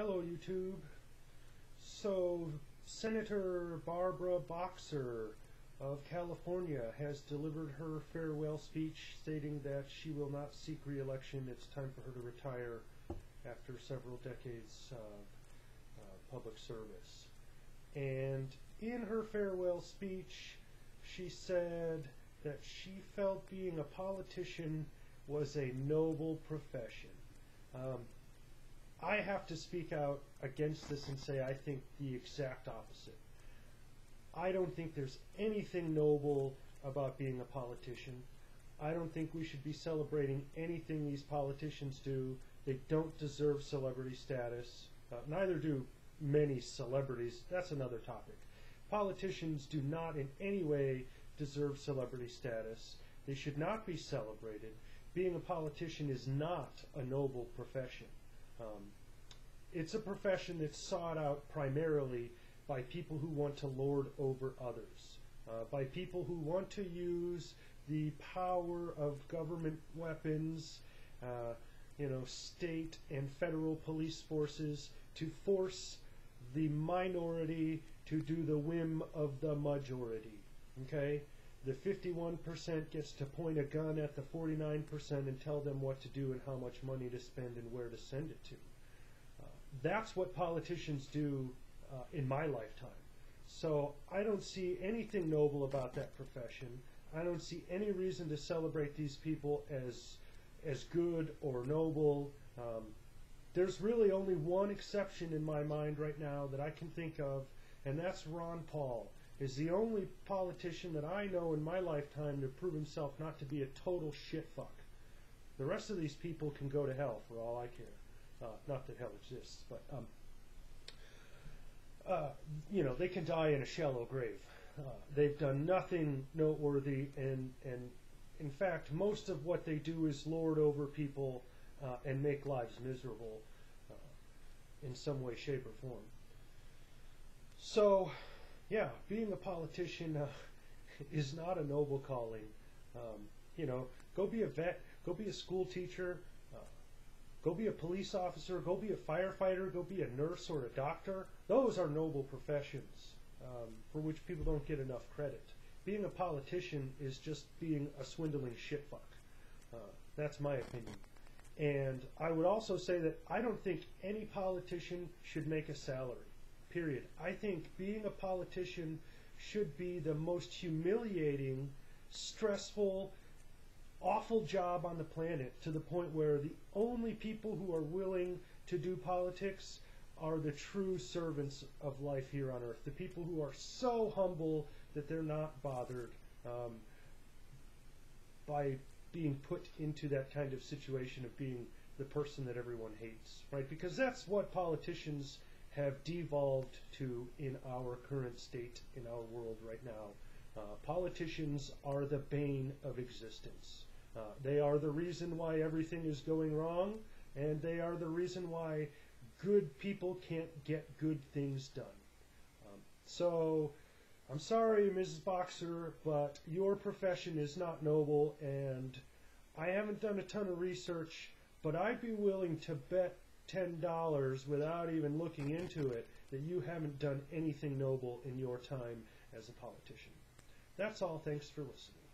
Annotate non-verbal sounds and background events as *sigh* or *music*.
Hello, YouTube. So, Senator Barbara Boxer of California has delivered her farewell speech stating that she will not seek re-election. It's time for her to retire after several decades of uh, public service. And in her farewell speech, she said that she felt being a politician was a noble profession. Um, I have to speak out against this and say I think the exact opposite. I don't think there's anything noble about being a politician. I don't think we should be celebrating anything these politicians do. They don't deserve celebrity status. Uh, neither do many celebrities. That's another topic. Politicians do not in any way deserve celebrity status. They should not be celebrated. Being a politician is not a noble profession. Um, it's a profession that's sought out primarily by people who want to lord over others, uh, by people who want to use the power of government weapons, uh, you know, state and federal police forces to force the minority to do the whim of the majority. Okay? The 51% gets to point a gun at the 49% and tell them what to do and how much money to spend and where to send it to. Uh, that's what politicians do uh, in my lifetime. So I don't see anything noble about that profession. I don't see any reason to celebrate these people as as good or noble. Um, there's really only one exception in my mind right now that I can think of, and that's Ron Paul. Is the only politician that I know in my lifetime to prove himself not to be a total shitfuck. The rest of these people can go to hell for all I care. Uh, not that hell exists, but um, uh, you know they can die in a shallow grave. Uh, they've done nothing noteworthy, and and in fact, most of what they do is lord over people uh, and make lives miserable uh, in some way, shape, or form. So, yeah, being a politician uh, *laughs* is not a noble calling. Um, you know, go be a vet, go be a school teacher, uh, go be a police officer, go be a firefighter, go be a nurse or a doctor. Those are noble professions um, for which people don't get enough credit. Being a politician is just being a swindling shitfuck. Uh, that's my opinion. And I would also say that I don't think any politician should make a salary. Period. I think being a politician should be the most humiliating, stressful, awful job on the planet to the point where the only people who are willing to do politics are the true servants of life here on earth. The people who are so humble that they're not bothered um, by being put into that kind of situation of being the person that everyone hates, right? Because that's what politicians have devolved to in our current state in our world right now. Uh, politicians are the bane of existence. Uh, they are the reason why everything is going wrong, and they are the reason why good people can't get good things done. Um, so, I'm sorry, Mrs. Boxer, but your profession is not noble, and I haven't done a ton of research, but I'd be willing to bet $10 without even looking into it that you haven't done anything noble in your time as a politician. That's all. Thanks for listening.